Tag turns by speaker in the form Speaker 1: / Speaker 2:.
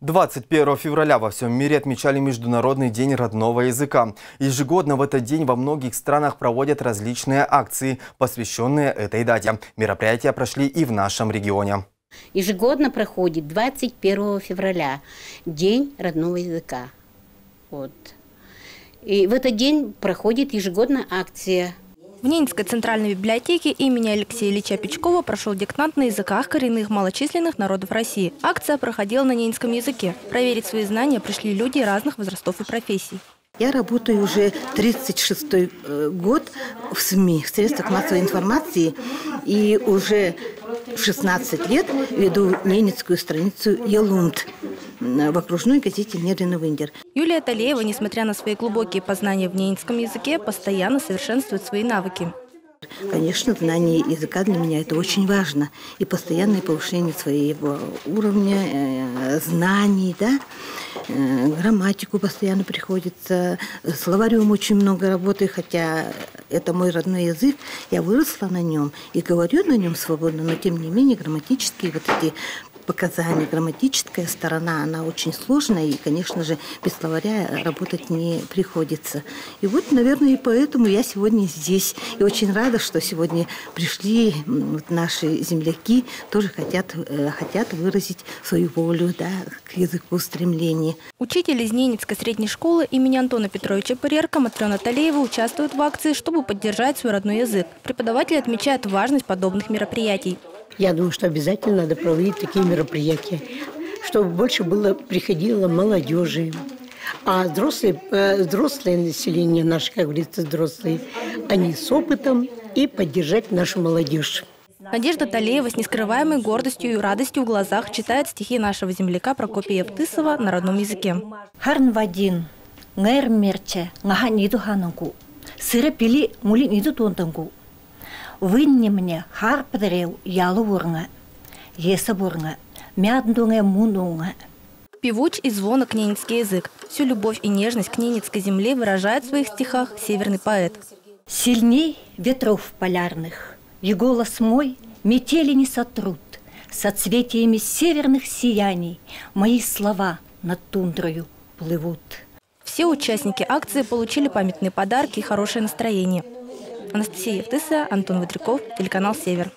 Speaker 1: 21 февраля во всем мире отмечали Международный день родного языка. Ежегодно в этот день во многих странах проводят различные акции, посвященные этой дате. Мероприятия прошли и в нашем регионе.
Speaker 2: Ежегодно проходит 21 февраля День родного языка. Вот. И в этот день проходит ежегодная акция
Speaker 3: в Ненецкой центральной библиотеке имени Алексея Ильича Печкова прошел диктант на языках коренных малочисленных народов России. Акция проходила на ненецком языке. Проверить свои знания пришли люди разных возрастов и профессий.
Speaker 4: Я работаю уже 36-й э, год в СМИ, в средствах массовой информации, и уже в 16 лет веду ненецкую страницу «Елунд» в окружной газете «Недрина Виндер».
Speaker 3: Юлия Талеева, несмотря на свои глубокие познания в ненецком языке, постоянно совершенствует свои навыки.
Speaker 4: Конечно, знание языка для меня это очень важно. И постоянное повышение своего уровня, э, знаний, да, э, грамматику постоянно приходится, словарем очень много работаю, хотя это мой родной язык, я выросла на нем и говорю на нем свободно, но тем не менее грамматические вот эти показания, грамматическая сторона, она очень сложная, и, конечно же, без словаря работать не приходится. И вот, наверное, и поэтому я сегодня здесь. И очень рада, что сегодня пришли вот наши земляки, тоже хотят, э, хотят выразить свою волю да, к языку стремления.
Speaker 3: Учитель из Ненецкой средней школы имени Антона Петровича Перерка Матрена Талеева участвует в акции, чтобы поддержать свой родной язык. Преподаватели отмечают важность подобных мероприятий.
Speaker 5: Я думаю, что обязательно надо проводить такие мероприятия, чтобы больше было приходило молодежи. А взрослые, э, взрослое население наше, как говорится, взрослые, они с опытом и поддержать нашу молодежь.
Speaker 3: Надежда Талеева с нескрываемой гордостью и радостью в глазах читает стихи нашего земляка Прокопия Евтысова на родном языке.
Speaker 6: Харн вадин, ngayr мерче, ngaha nidu hanangu, сыра пили мули ниду тонтангу, вынне мне харпадареу ялу вурнга, еса вурнга, мядндунга мунунга.
Speaker 3: Певуч и звонок ненецкий язык. Всю любовь и нежность к ненецкой земле выражает в своих стихах северный поэт.
Speaker 6: Сильней ветров полярных, и голос мой метели не сотрут, Соцветиями северных сияний мои слова над тундрою плывут.
Speaker 3: Все участники акции получили памятные подарки и хорошее настроение. Анастасия Евтысова, Антон Водряков, телеканал «Север».